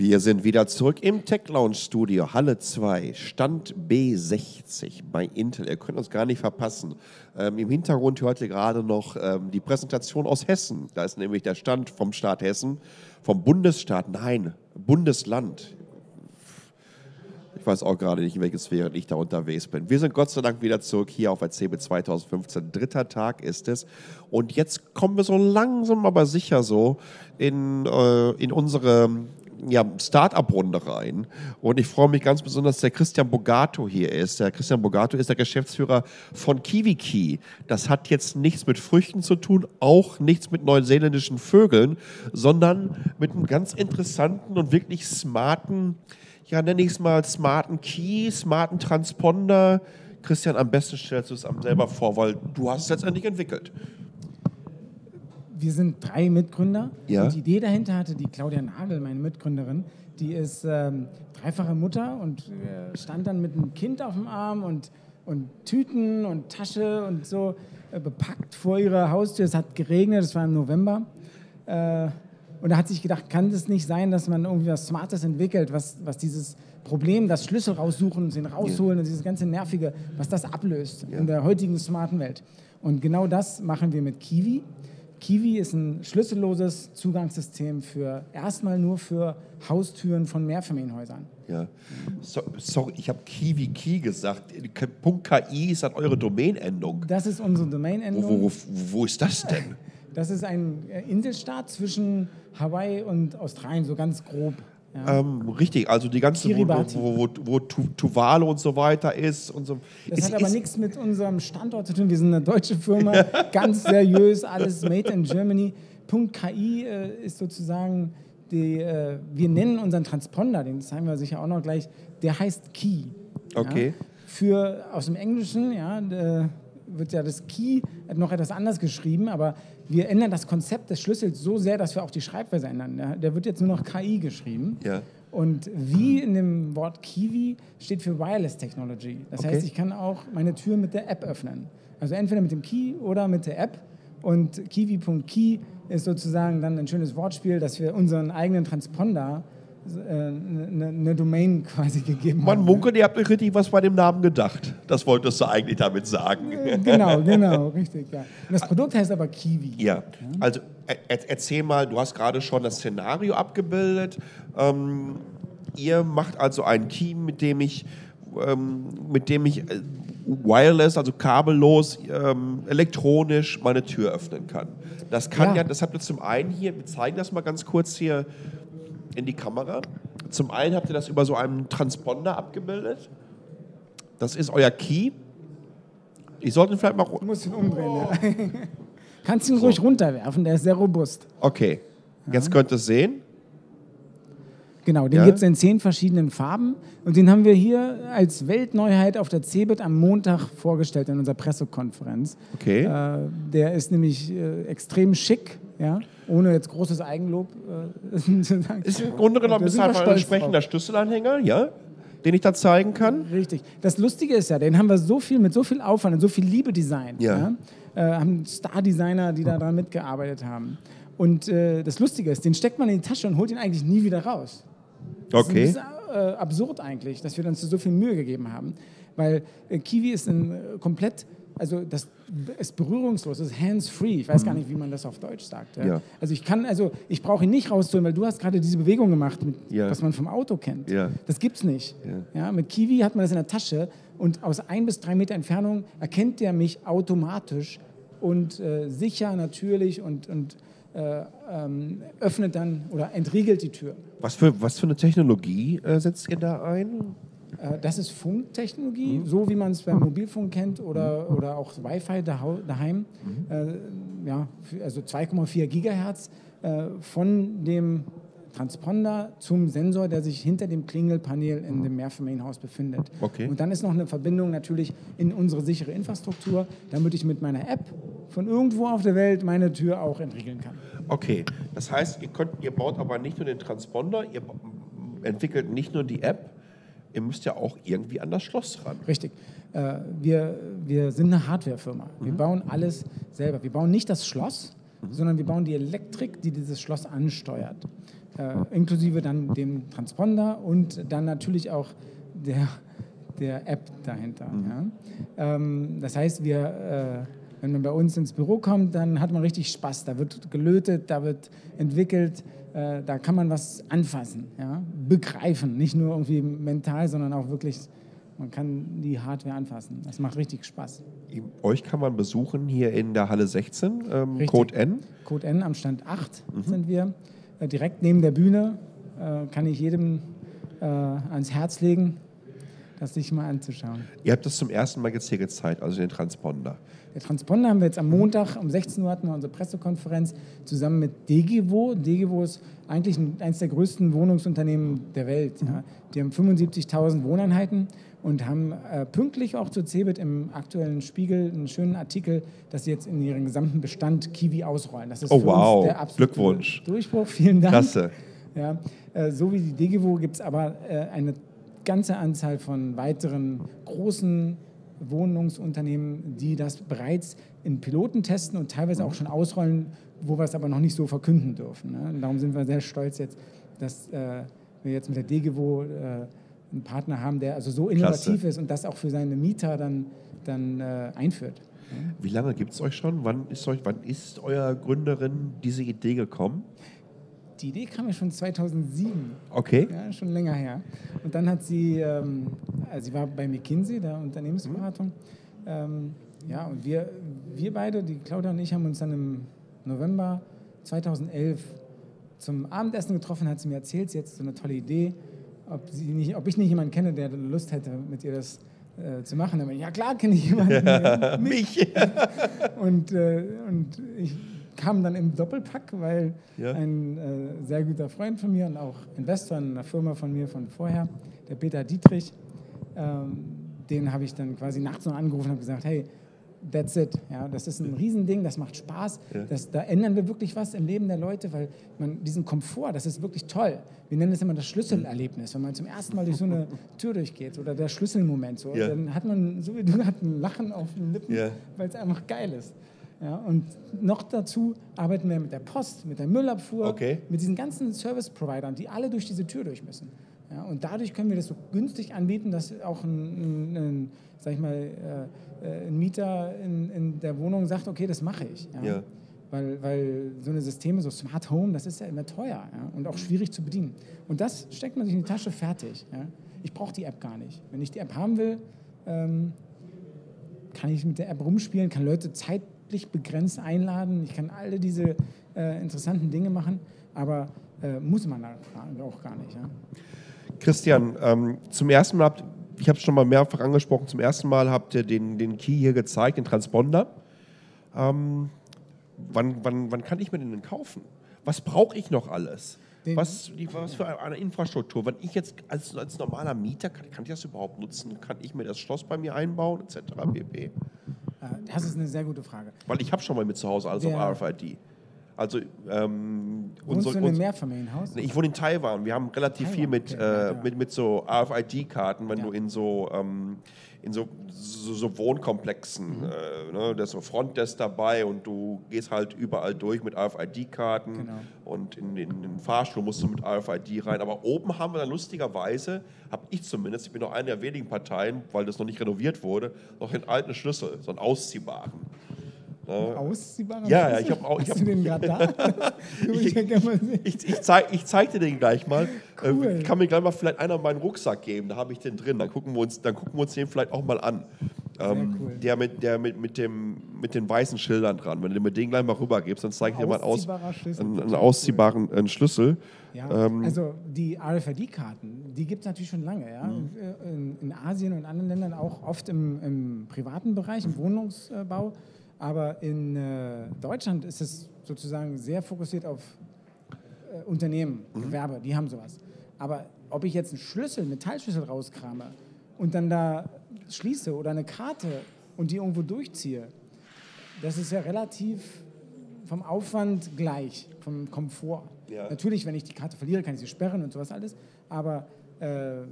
Wir sind wieder zurück im Tech Lounge Studio, Halle 2, Stand B60 bei Intel. Ihr könnt uns gar nicht verpassen. Ähm, Im Hintergrund hört ihr gerade noch ähm, die Präsentation aus Hessen. Da ist nämlich der Stand vom Staat Hessen, vom Bundesstaat, nein, Bundesland. Ich weiß auch gerade nicht, in welche Sphäre ich da unterwegs bin. Wir sind Gott sei Dank wieder zurück hier auf der CB 2015. Dritter Tag ist es. Und jetzt kommen wir so langsam, aber sicher so in, äh, in unsere ja, Start-up-Runde rein. Und ich freue mich ganz besonders, dass der Christian Bogato hier ist. Der Christian Bogato ist der Geschäftsführer von KiwiKey. Das hat jetzt nichts mit Früchten zu tun, auch nichts mit neuseeländischen Vögeln, sondern mit einem ganz interessanten und wirklich smarten, ja, nenne ich es mal smarten Key, smarten Transponder. Christian, am besten stellst du es selber vor, weil du hast es letztendlich entwickelt wir sind drei Mitgründer. Ja. Und die Idee dahinter hatte die Claudia Nagel, meine Mitgründerin. Die ist ähm, dreifache Mutter und äh, stand dann mit einem Kind auf dem Arm und, und Tüten und Tasche und so äh, bepackt vor ihrer Haustür. Es hat geregnet, es war im November. Äh, und da hat sich gedacht, kann es nicht sein, dass man irgendwie was Smartes entwickelt, was, was dieses Problem, das Schlüssel raussuchen, den rausholen ja. und dieses ganze Nervige, was das ablöst ja. in der heutigen smarten Welt. Und genau das machen wir mit Kiwi. Kiwi ist ein schlüsselloses Zugangssystem für erstmal nur für Haustüren von Mehrfamilienhäusern. Ja. So, sorry, ich habe Kiwi Key gesagt. .ki ist dann eure Domainendung. Das ist unsere Domainendung. Wo, wo, wo ist das denn? Das ist ein Inselstaat zwischen Hawaii und Australien, so ganz grob. Ja. Ähm, richtig, also die ganze, Kiribati. wo, wo, wo, wo Tuvalu und so weiter ist. Und so. Das ist, hat aber nichts mit unserem Standort zu tun. Wir sind eine deutsche Firma, ganz seriös, alles made in Germany. .ki äh, ist sozusagen, die, äh, wir nennen unseren Transponder, den zeigen wir sicher auch noch gleich, der heißt Key. Okay. Ja? Für, aus dem Englischen, ja, wird ja das Key noch etwas anders geschrieben, aber wir ändern das Konzept des Schlüssels so sehr, dass wir auch die Schreibweise ändern. Der wird jetzt nur noch KI geschrieben. Ja. Und wie in dem Wort Kiwi steht für Wireless Technology. Das okay. heißt, ich kann auch meine Tür mit der App öffnen. Also entweder mit dem Key oder mit der App. Und kiwi.key ist sozusagen dann ein schönes Wortspiel, dass wir unseren eigenen Transponder eine, äh, eine Domain quasi gegeben Man haben. Man munkelt, ihr habt euch richtig was bei dem Namen gedacht. Das wolltest du eigentlich damit sagen. Äh, genau, genau, richtig. Ja. Das Produkt heißt aber Kiwi. Ja, ja. also er, erzähl mal, du hast gerade schon das Szenario abgebildet. Ähm, ihr macht also ein Team, mit dem ich, ähm, mit dem ich äh, wireless, also kabellos, ähm, elektronisch meine Tür öffnen kann. Das kann ja. ja, das habt ihr zum einen hier, wir zeigen das mal ganz kurz hier in die Kamera. Zum einen habt ihr das über so einen Transponder abgebildet. Das ist euer Key. Ich sollte ihn vielleicht mal. Du musst ihn umdrehen. Oh. Ja. Kannst ihn so. ruhig runterwerfen, der ist sehr robust. Okay. Jetzt ja. könnt ihr es sehen. Genau, den ja. gibt es in zehn verschiedenen Farben. Und den haben wir hier als Weltneuheit auf der CeBIT am Montag vorgestellt in unserer Pressekonferenz. Okay. Äh, der ist nämlich äh, extrem schick, ja, ohne jetzt großes Eigenlob äh, zu sagen. Ist im Grunde genommen ist einfach ein entsprechender Schlüsselanhänger, ja? den ich da zeigen kann. Richtig. Das Lustige ist ja, den haben wir so viel mit so viel Aufwand und so viel Liebe designt. Ja. ja? Äh, haben Star-Designer, die daran mitgearbeitet haben. Und äh, das Lustige ist, den steckt man in die Tasche und holt ihn eigentlich nie wieder raus. Okay. Das ist äh, absurd eigentlich, dass wir uns so viel Mühe gegeben haben. Weil äh, Kiwi ist ein äh, komplett, also das ist berührungslos, das ist hands-free. Ich weiß mhm. gar nicht, wie man das auf Deutsch sagt. Ja? Ja. Also ich kann, also ich brauche ihn nicht rausholen, weil du hast gerade diese Bewegung gemacht, mit, ja. was man vom Auto kennt. Das gibt's nicht. Ja. mit Kiwi hat man das in der Tasche und aus ein bis drei Meter Entfernung erkennt der mich automatisch und äh, sicher natürlich und, und äh, ähm, öffnet dann oder entriegelt die Tür. Was für, was für eine Technologie äh, setzt ihr da ein? Äh, das ist Funktechnologie, mhm. so wie man es beim Mobilfunk kennt oder, oder auch Wi-Fi daheim. Mhm. Äh, ja, also 2,4 Gigahertz äh, von dem Transponder zum Sensor, der sich hinter dem Klingelpanel in dem Mehrfamilienhaus befindet. Okay. Und dann ist noch eine Verbindung natürlich in unsere sichere Infrastruktur, damit ich mit meiner App von irgendwo auf der Welt meine Tür auch entriegeln kann. Okay, das heißt, ihr, könnt, ihr baut aber nicht nur den Transponder, ihr entwickelt nicht nur die App, ihr müsst ja auch irgendwie an das Schloss ran. Richtig. Äh, wir, wir sind eine Hardwarefirma. Wir mhm. bauen alles selber. Wir bauen nicht das Schloss, sondern wir bauen die Elektrik, die dieses Schloss ansteuert. Äh, inklusive dann dem Transponder und dann natürlich auch der, der App dahinter. Ja. Ähm, das heißt, wir, äh, wenn man bei uns ins Büro kommt, dann hat man richtig Spaß. Da wird gelötet, da wird entwickelt, äh, da kann man was anfassen, ja. begreifen. Nicht nur irgendwie mental, sondern auch wirklich, man kann die Hardware anfassen. Das macht richtig Spaß. Euch kann man besuchen hier in der Halle 16, ähm. Code N. Code N am Stand 8 sind wir. Äh, direkt neben der Bühne äh, kann ich jedem äh, ans Herz legen, das sich mal anzuschauen. Ihr habt das zum ersten Mal jetzt hier gezeigt, also den Transponder. Der Transponder haben wir jetzt am Montag um 16 Uhr hatten wir unsere Pressekonferenz zusammen mit Degivo. Degivo ist eigentlich ein, eines der größten Wohnungsunternehmen der Welt. Ja. Die haben 75.000 Wohneinheiten und haben äh, pünktlich auch zu Cebit im aktuellen Spiegel einen schönen Artikel, dass sie jetzt in ihren gesamten Bestand Kiwi ausrollen. Das ist Oh, wow. der absolute Glückwunsch. Durchbruch. Vielen Dank. Klasse. Ja, äh, so wie die Degivo gibt es aber äh, eine ganze Anzahl von weiteren großen Wohnungsunternehmen, die das bereits in Piloten testen und teilweise auch schon ausrollen, wo wir es aber noch nicht so verkünden dürfen. Ne? Und darum sind wir sehr stolz jetzt, dass äh, wir jetzt mit der Degivo äh, einen Partner haben, der also so innovativ Klasse. ist und das auch für seine Mieter dann, dann äh, einführt. Wie lange gibt es euch schon? Wann ist, euch, wann ist eurer Gründerin diese Idee gekommen? Die Idee kam ja schon 2007. Okay. Ja, schon länger her. Und dann hat sie, ähm, also sie war bei McKinsey, der Unternehmensberatung. Ähm, ja, und wir, wir beide, die Claudia und ich, haben uns dann im November 2011 zum Abendessen getroffen, hat sie mir erzählt, sie hat so eine tolle Idee, ob, sie nicht, ob ich nicht jemanden kenne, der Lust hätte, mit ihr das äh, zu machen. Ich, ja klar kenne ich jemanden. Ja, Mich. und, äh, und ich kam dann im Doppelpack, weil Ja. ein äh, sehr guter Freund von mir und auch Investor in einer Firma von mir von vorher, der Peter Dietrich, ähm, den habe ich dann quasi nachts noch angerufen und habe gesagt, hey, that's it. Ja, das ist ein Riesending, das macht Spaß. Ja. Das, da ändern wir wirklich was im Leben der Leute, weil man diesen Komfort, das ist wirklich toll. Wir nennen es immer das Schlüsselerlebnis, wenn man zum ersten Mal durch so eine Tür durchgeht oder der Schlüsselmoment. So. Ja. Dann hat man, so wie du, hat ein Lachen auf den Lippen, Ja. weil es einfach geil ist. Ja, und noch dazu arbeiten wir mit der Post, mit der Müllabfuhr, Okay. mit diesen ganzen Service-Providern, die alle durch diese Tür durch müssen. Ja, und dadurch können wir das so günstig anbieten, dass auch ein, ein, ein sag ich mal, äh, äh, ein Mieter in, in der Wohnung sagt, okay, das mache ich. Ja. Ja. Weil, weil so eine Systeme, so Smart Home, das ist ja immer teuer ja, und auch schwierig zu bedienen. Und das steckt man sich in die Tasche fertig. Ja. Ich brauche die App gar nicht. Wenn ich die App haben will, ähm, kann ich mit der App rumspielen, kann Leute zeitlich begrenzt einladen, ich kann alle diese äh, interessanten Dinge machen, aber äh, muss man da auch gar nicht. Ja. Christian, ähm, zum ersten Mal habt, ich habe es schon mal mehrfach angesprochen, zum ersten Mal habt ihr den, den Key hier gezeigt, den Transponder. Ähm, wann, wann, wann kann ich mir den denn kaufen? Was brauche ich noch alles? Was, was für eine Infrastruktur? Wenn ich jetzt als, als normaler Mieter, kann, kann ich das überhaupt nutzen? Kann ich mir das Schloss bei mir einbauen, etc. pp? Äh, Das ist eine sehr gute Frage. Weil ich habe schon mal mit zu Hause alles Der- auf RFID. Also ähm, unsere- du in einem Mehrfamilienhaus? Ich wohne in Taiwan. Wir haben relativ Taiwan, viel mit, okay, äh, mit, mit so RFID-Karten, wenn Ja. du in so, ähm, in so, so, so Wohnkomplexen, Mhm. äh, ne, da ist so Frontdesk dabei und du gehst halt überall durch mit RFID-Karten Genau. und in, den- in den Fahrstuhl musst du mit RFID rein. Aber oben haben wir dann lustigerweise, habe ich zumindest, ich bin noch eine der wenigen Parteien, weil das noch nicht renoviert wurde, noch den alten Schlüssel, so einen ausziehbaren. Ausziehbarer Ja, ja, ich hab auch- ich Hast hab- du den gerade da? Ich. Ich, ich, zeig, ich zeig dir den gleich mal. Cool. Äh, kann mir gleich mal vielleicht einer meinen Rucksack geben, da habe ich den drin. Dann gucken wir uns, dann gucken wir uns den vielleicht auch mal an. Ähm, cool. Der, mit, der mit, mit, dem, mit den weißen Schildern dran. Wenn du mir den gleich mal rübergibst, dann zeige ich dir mal aus, einen, einen ausziehbaren äh, Schlüssel. Ja, Ähm, also die RFID-Karten, die gibt es natürlich schon lange. Ja? Mhm. In, in Asien und anderen Ländern auch oft im, im privaten Bereich, im Wohnungsbau. Aber in äh, Deutschland ist es sozusagen sehr fokussiert auf äh, Unternehmen, Mhm. Gewerbe, die haben sowas. Aber ob ich jetzt einen Schlüssel, einen Metallschlüssel rauskrame und dann da schließe oder eine Karte und die irgendwo durchziehe, das ist ja relativ vom Aufwand gleich, vom Komfort. Ja. Natürlich, wenn ich die Karte verliere, kann ich sie sperren und sowas alles. Aber äh,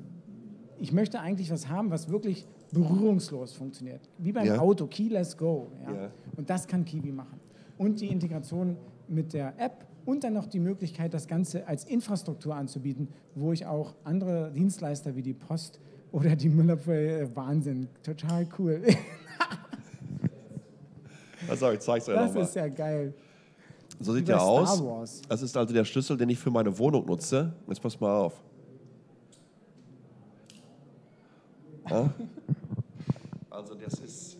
ich möchte eigentlich was haben, was wirklich berührungslos funktioniert. Wie beim Ja. Auto, Key, let's go. Ja? Ja. Und das kann Kiwi machen. und die Integration mit der App und dann noch die Möglichkeit, das Ganze als Infrastruktur anzubieten, wo ich auch andere Dienstleister wie die Post oder die Müller, äh, Wahnsinn, total cool. Also, ich zeig's euch Das ist ja geil. So sieht der aus. Das ist also der Schlüssel, den ich für meine Wohnung nutze. Jetzt pass mal auf. Ja? Also das ist.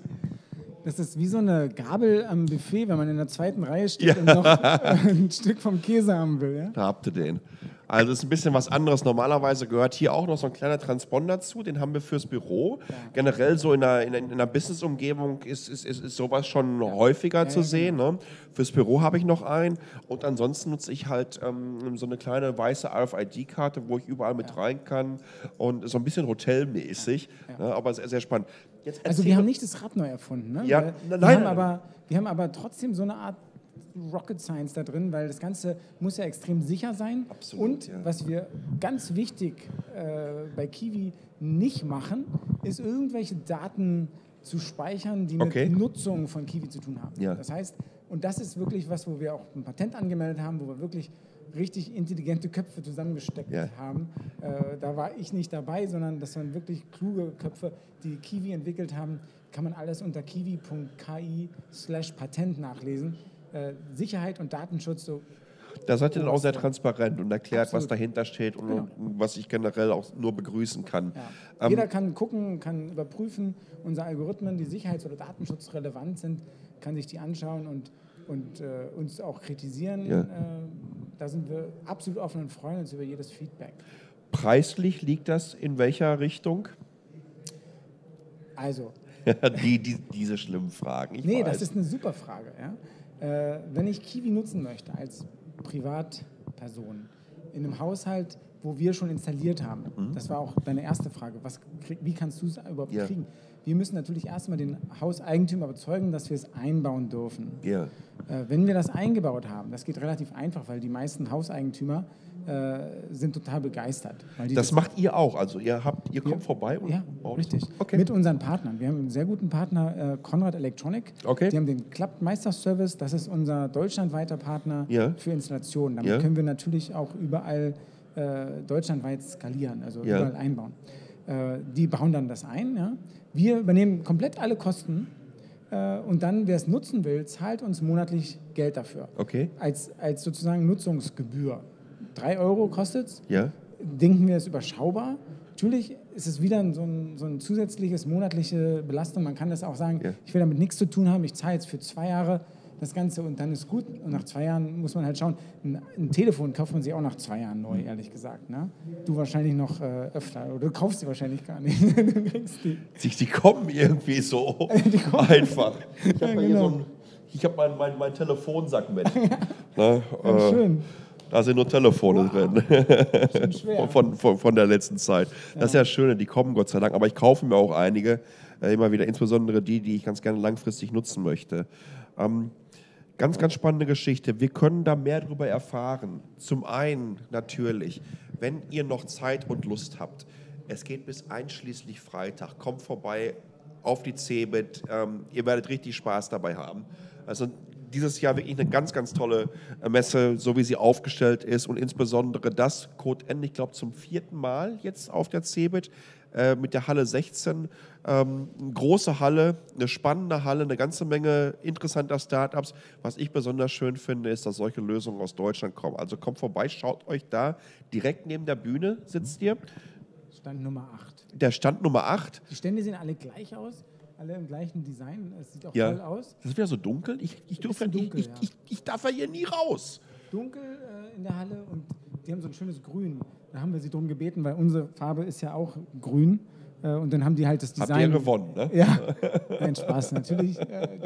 Das ist wie so eine Gabel am Buffet, wenn man in der zweiten Reihe steht und noch ein Stück vom Käse haben will. Ja? Da habt ihr den. Also ist ein bisschen was anderes. Normalerweise gehört hier auch noch so ein kleiner Transponder zu, den haben wir fürs Büro. Generell so in einer, in einer, in einer Business-Umgebung ist, ist, ist, ist sowas schon häufiger zu ja, sehen. Ne? Fürs Büro habe ich noch einen und ansonsten nutze ich halt ähm, so eine kleine weiße RFID-Karte, wo ich überall mit rein kann und so ein bisschen hotelmäßig, Ne? aber sehr, sehr spannend. Jetzt Also wir haben nicht das Rad neu erfunden. Ne? Ja, Weil nein, wir, haben nein. aber, wir haben aber trotzdem so eine Art Rocket Science da drin, weil das Ganze muss ja extrem sicher sein. Absolut, Und ja. was wir ganz wichtig äh, bei Kiwi nicht machen, ist irgendwelche Daten zu speichern, die Okay. mit Nutzung von Kiwi zu tun haben. Ja. Das heißt, und das ist wirklich was, wo wir auch ein Patent angemeldet haben, wo wir wirklich richtig intelligente Köpfe zusammengesteckt Ja. haben. Äh, da war ich nicht dabei, sondern das waren wirklich kluge Köpfe, die Kiwi entwickelt haben. Kann man alles unter kiwi.ki slash Patent nachlesen. Äh, Sicherheit und Datenschutz, so Da seid ihr dann auch sehr transparent und erklärt, was Absolut. dahinter steht und, Genau. was ich generell auch nur begrüßen kann. Ja. Ähm, Jeder kann gucken, kann überprüfen, unsere Algorithmen, die sicherheits- oder datenschutzrelevant sind, kann sich die anschauen und, und äh, uns auch kritisieren. Ja. Äh, da sind wir absolut offen und freuen uns über jedes Feedback. Preislich liegt das in welcher Richtung? Also, die, die, diese schlimmen Fragen. Ich nee, weiß. das ist eine super Frage. Ja? Äh, wenn ich Kiwi nutzen möchte als Privatperson in einem Haushalt, wo wir schon installiert haben, das war auch deine erste Frage, was, wie kannst du es überhaupt Ja. kriegen? Wir müssen natürlich erstmal den Hauseigentümer überzeugen, dass wir es einbauen dürfen. ja. Äh, wenn wir das eingebaut haben, das geht relativ einfach, weil die meisten Hauseigentümer äh, sind total begeistert. Die Das macht ihr auch. Also ihr habt, ihr kommt Ja. vorbei und ja, baut- richtig. Okay. Mit unseren Partnern. Wir haben einen sehr guten Partner, äh, Conrad Electronic. Okay. Die haben den Klappmeister-Service. Das ist unser deutschlandweiter Partner Ja. für Installationen. Damit können wir natürlich auch überall äh, deutschlandweit skalieren, also überall einbauen. Äh, die bauen dann das ein. Wir übernehmen komplett alle Kosten. Äh, und dann, wer es nutzen will, zahlt uns monatlich Geld dafür. Okay. Als, als sozusagen Nutzungsgebühr. Drei Euro kostet es Ja. denken wir, es ist überschaubar. Natürlich ist es wieder so ein, so ein zusätzliches monatliche Belastung. Man kann das auch sagen, Ja. ich will damit nichts zu tun haben, ich zahle jetzt für zwei Jahre das Ganze und dann ist gut. Und nach zwei Jahren muss man halt schauen. Ein, ein Telefon kauft man sich auch nach zwei Jahren neu, ehrlich gesagt. Ne? Du wahrscheinlich noch äh, öfter. Oder du kaufst sie wahrscheinlich gar nicht. du kriegst die. Die, die kommen irgendwie so Die kommen- einfach. Ich habe Ja, hier genau. so ein, ich habe meinen mein, mein Telefonsack mit. ne, Ja, äh, schön. Da sind nur Telefone drin. Schon schwer. von, von, von der letzten Zeit. Das ist ja das Schöne, die kommen Gott sei Dank. Aber ich kaufe mir auch einige, äh, immer wieder, insbesondere die, die ich ganz gerne langfristig nutzen möchte. Ähm, ganz, ganz spannende Geschichte. Wir können da mehr darüber erfahren. Zum einen natürlich, wenn ihr noch Zeit und Lust habt. Es geht bis einschließlich Freitag. Kommt vorbei auf die CeBIT. Ähm, ihr werdet richtig Spaß dabei haben. Also dieses Jahr wirklich eine ganz, ganz tolle äh, Messe, so wie sie aufgestellt ist und insbesondere das Code N, ich glaube zum vierten Mal jetzt auf der CeBIT äh, mit der Halle 16. Ähm, eine große Halle, eine spannende Halle, eine ganze Menge interessanter Startups. Was ich besonders schön finde, ist, dass solche Lösungen aus Deutschland kommen. Also kommt vorbei, schaut euch da direkt neben der Bühne sitzt ihr. Stand Nummer 8. Der Stand Nummer 8. Die Stände sehen alle gleich aus, alle im gleichen Design. Es sieht auch Ja. toll aus. Das ist wieder so dunkel. Ich, ich, dürfe, bisschen dunkel, ich, ja. ich, ich, darf ja hier nie raus. dunkel äh, in der Halle und die haben so ein schönes Grün. Da haben wir sie darum gebeten, weil unsere Farbe ist ja auch grün. Äh, und dann haben die halt das Habt Design. ihr gewonnen, ne? Ja, nein, Spaß. Natürlich äh,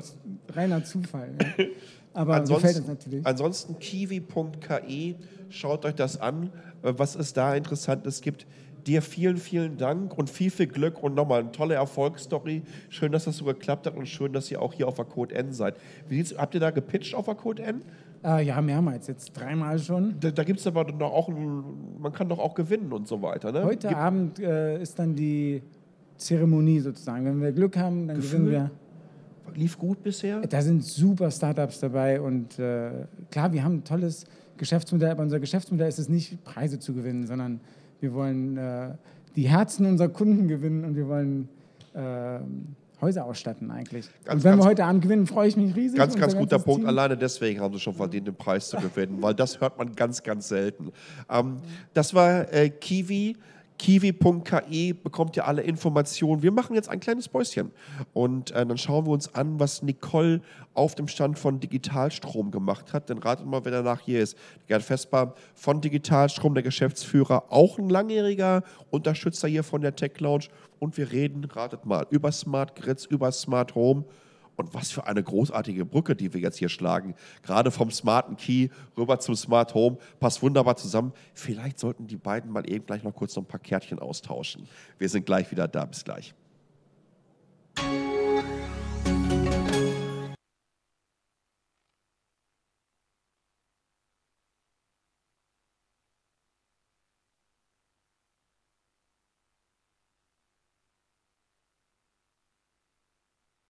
reiner Zufall. Ja. Aber natürlich. ansonsten kiwi.ki, schaut euch das an, äh, was es da Interessantes gibt. Dir vielen, vielen Dank und viel, viel Glück und nochmal eine tolle Erfolgsstory. Schön, dass das so geklappt hat und schön, dass ihr auch hier auf der Code N seid. Wie sieht's, habt ihr da gepitcht auf der Code N? Äh, ja, mehrmals, jetzt dreimal schon. Da, da gibt es aber noch auch, ein, man kann doch auch gewinnen und so weiter. Ne? Heute Gibt- Abend äh, ist dann die Zeremonie sozusagen. Wenn wir Glück haben, dann Gefühl? gewinnen wir. lief gut bisher? Da sind super Startups dabei und äh, klar, wir haben ein tolles Geschäftsmodell, aber unser Geschäftsmodell ist es nicht, Preise zu gewinnen, sondern wir wollen äh, die Herzen unserer Kunden gewinnen und wir wollen äh, Häuser ausstatten eigentlich. Ganz, und wenn ganz- wir heute Abend gewinnen, freue ich mich riesig. Ganz, ganz guter Punkt. Team. Alleine deswegen haben sie schon verdient, den Preis zu gewinnen, weil das hört man ganz, ganz selten. Ähm, das war äh, Kiwi. Kiwi.ki bekommt ihr alle Informationen. Wir machen jetzt ein kleines Päuschen und äh, dann schauen wir uns an, was Nicole auf dem Stand von Digitalstrom gemacht hat. Denn ratet mal, wer danach hier ist. Gerd Vesper von Digitalstrom, der Geschäftsführer, auch ein langjähriger Unterstützer hier von der Tech Lounge. Und wir reden, ratet mal, über Smart Grids, über Smart Home. Und was für eine großartige Brücke, die wir jetzt hier schlagen. Gerade vom smarten Key rüber zum Smart Home. Passt wunderbar zusammen. Vielleicht sollten die beiden mal eben gleich noch kurz noch ein paar Kärtchen austauschen. Wir sind gleich wieder da. Bis gleich.